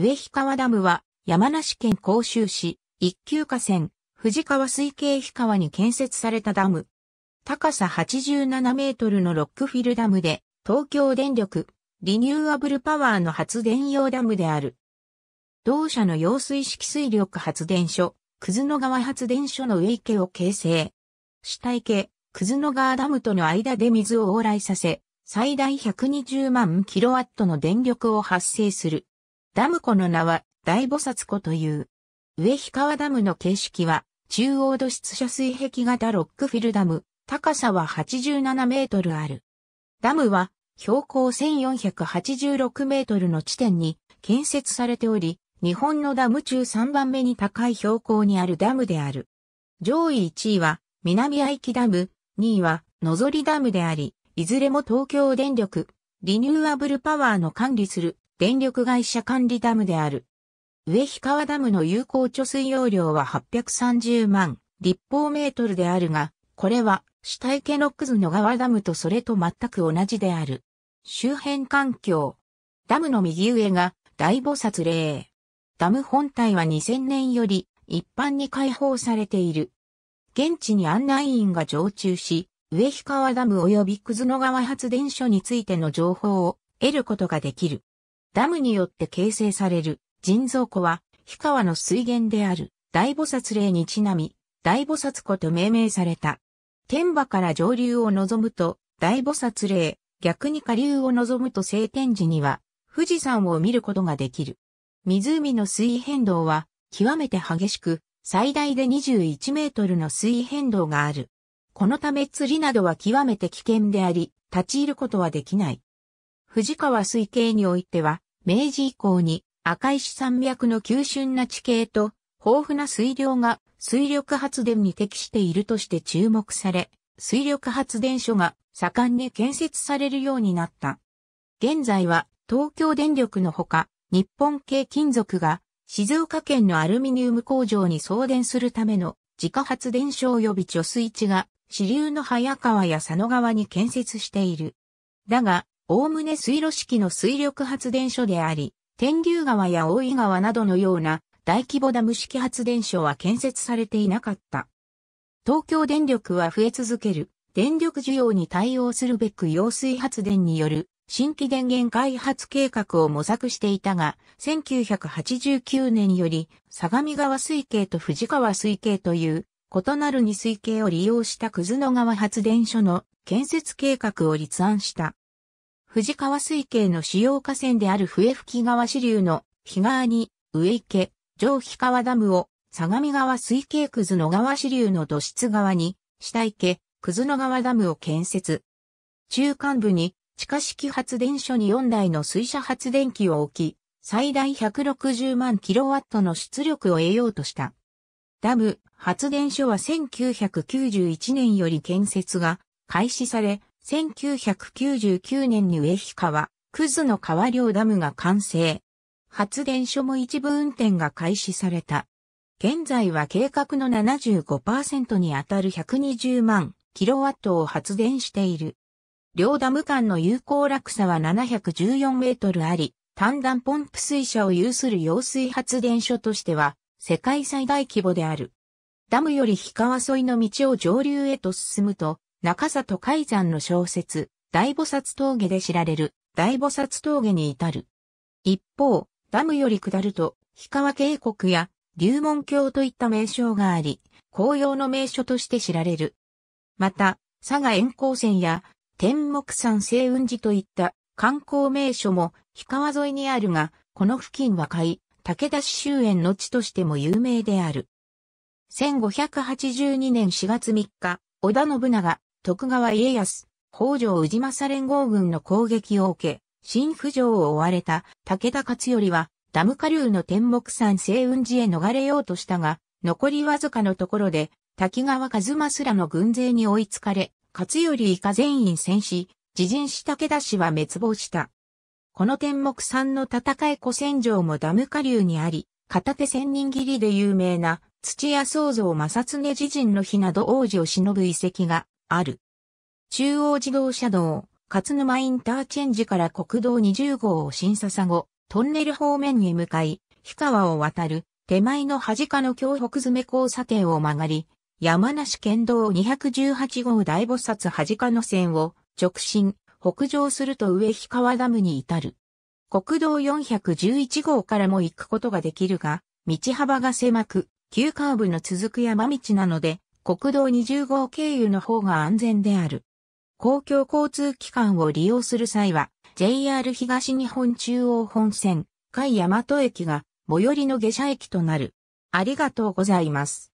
上氷川ダムは山梨県甲州市一級河川藤川水系氷川に建設されたダム。高さ87メートルのロックフィルダムで東京電力リニューアブルパワーの発電用ダムである。同社の揚水式水力発電所、くず野川発電所の上池を形成。下池、くず野川ダムとの間で水を往来させ、最大120万キロワットの電力を発生する。ダム湖の名は大菩薩湖という。上氷川ダムの形式は中央土質遮水壁型ロックフィルダム、高さは87メートルある。ダムは標高1486メートルの地点に建設されており、日本のダム中3番目に高い標高にあるダムである。上位1位は南愛木ダム、2位は野ぞダムであり、いずれも東京電力、リニューアブルパワーの管理する電力会社管理ダムである。上氷川ダムの有効貯水容量は830万立方メートルであるが、これは下池のクズの川ダムとそれと全く同じである。周辺環境。ダムの右上が大菩薩霊。ダム本体は2000年より一般に開放されている。現地に案内員が常駐し、上氷川ダム及び葛野川発電所についての情報を得ることができる。ダムによって形成される人造湖は、氷川の水源である大菩薩霊にちなみ、大菩薩湖と命名された。天馬から上流を望むと大菩薩霊、逆に下流を望むと晴天時には富士山を見ることができる。湖の水位変動は極めて激しく、最大で21メートルの水位変動がある。このため釣りなどは極めて危険であり、立ち入ることはできない。藤川水系においては、明治以降に赤石山脈の急峻な地形と豊富な水量が水力発電に適しているとして注目され、水力発電所が盛んに建設されるようになった。現在は東京電力のほか、日本系金属が静岡県のアルミニウム工場に送電するための自家発電所及び貯水池が支流の早川や佐野川に建設している。だが、おおむね水路式の水力発電所であり、天竜川や大井川などのような大規模ダム式発電所は建設されていなかった。東京電力は増え続ける電力需要に対応するべく揚水発電による新規電源開発計画を模索していたが、1989年より相模川水系と藤川水系という異なる二水系を利用した葛野川発電所の建設計画を立案した。藤川水系の主要河川である笛吹川支流の日川に上池、上氷川ダムを相模川水系葛野川支流の土質川に下池、葛野川ダムを建設。中間部に地下式発電所に4台の水車発電機を置き、最大160万キロワットの出力を得ようとした。ダム、発電所は1991年より建設が開始され、1999年に上氷川、クズの川梁ダムが完成。発電所も一部運転が開始された。現在は計画の75%にあたる120万キロワットを発電している。両ダム間の有効落差は714メートルあり、単弾ポンプ水車を有する揚水発電所としては世界最大規模である。ダムより氷川沿いの道を上流へと進むと、中里海山の小説、大菩薩峠で知られる大菩薩峠に至る。一方、ダムより下ると、氷川渓谷や龍門峡といった名称があり、紅葉の名所として知られる。また、佐賀遠光線や天目山星雲寺といった観光名所も氷川沿いにあるが、この付近は海、武田市終焉の地としても有名である。1582年4月3日、織田信長、徳川家康、北条氏政連合軍の攻撃を受け、新浮上を追われた武田勝頼は、ダム下流の天目山星雲寺へ逃れようとしたが、残りわずかのところで、滝川一正らの軍勢に追いつかれ、勝頼以下全員戦死、自陣し武田氏は滅亡した。この天目山の戦い古戦場もダム下流にあり、片手千人切りで有名な土屋創造正常自陣の日など王子を忍ぶ遺跡がある。中央自動車道、勝沼インターチェンジから国道20号を新笹後、トンネル方面へ向かい、氷川を渡る手前の端かの京北詰交差点を曲がり、山梨県道218号大菩薩端かの線を直進、北上すると上氷川ダムに至る。国道411号からも行くことができるが、道幅が狭く、急カーブの続く山道なので、国道20号経由の方が安全である。公共交通機関を利用する際は、JR 東日本中央本線、海大和駅が最寄りの下車駅となる。ありがとうございます。